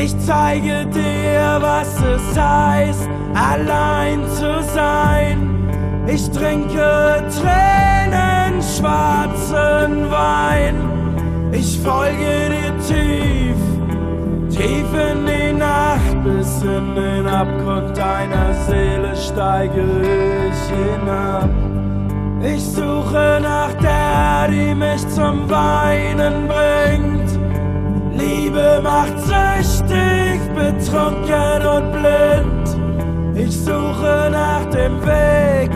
Ich zeige dir, was es heißt, allein zu sein. Ich trinke Tränen, schwarzen Wein. Ich folge dir tief, tief in die Nacht, bis in den Abgrund deiner Seele steige ich hinab. Ich suche nach der, die mich zum Weinen bringt. Liebe macht süchtig, betrunken und blind. Ich suche nach dem Weg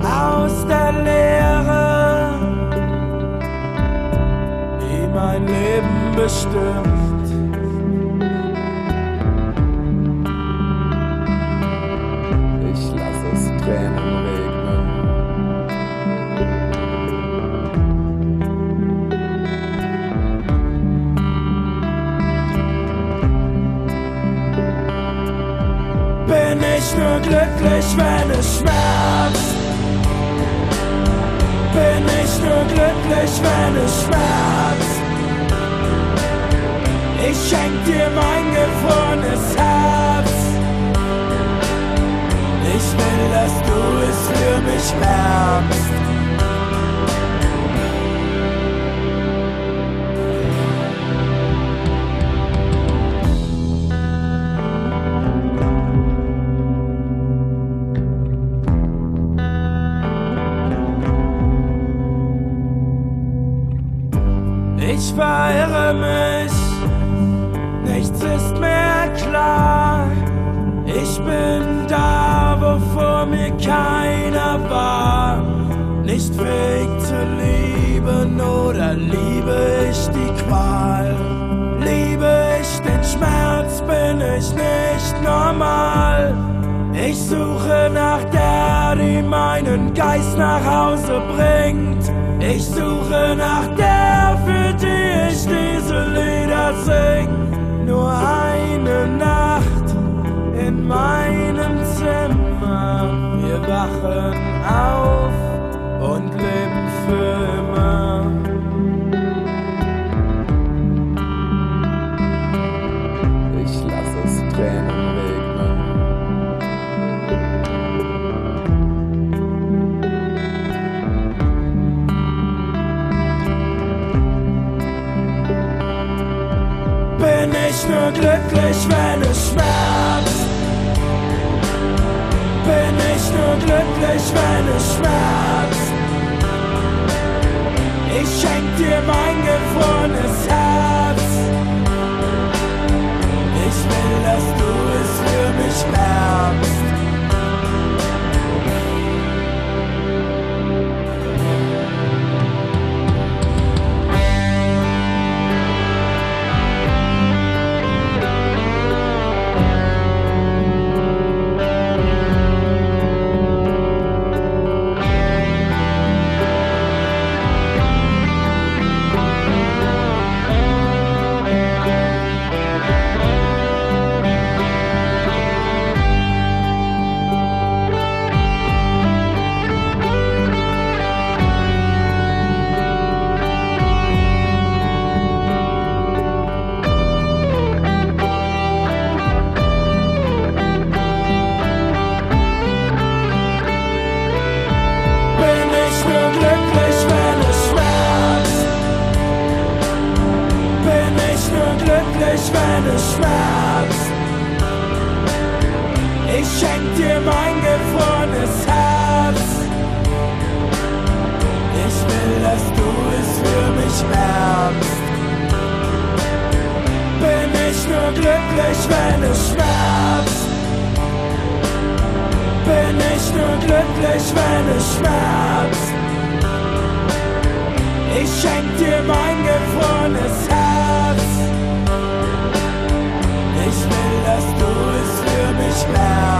aus der Leere, die mein Leben bestimmt. Bin ich nur glücklich, wenn es schmerzt? Bin ich nur glücklich, wenn es schmerzt? Ich schenk dir mein gefrorenes Herz. Ich will, dass du es für mich wärmst. Verirre mich, nichts ist mehr klar. Ich bin da, wovor mir keiner war. Nicht fähig zu lieben oder liebe ich die Qual. Liebe ich den Schmerz, bin ich nicht normal. Ich suche nach der, die meinen Geist nach Hause bringt. Ich suche nach der, Sing. Nur eine Nacht in meinem Zimmer. Wir wachen glücklich, wenn es schmerzt? Bin ich nur glücklich, wenn es schmerzt? Ich schenk dir mein gefrorenes Herz. wenn Spanish schmerzt. Ich schenk dir mein gefrorenes Herz. Ich will, dass du es für mich ernst. Bin ich nur glücklich, wenn es schmerzt? Bin ich nur glücklich, wenn es schmerzt? Ich schenk dir mein now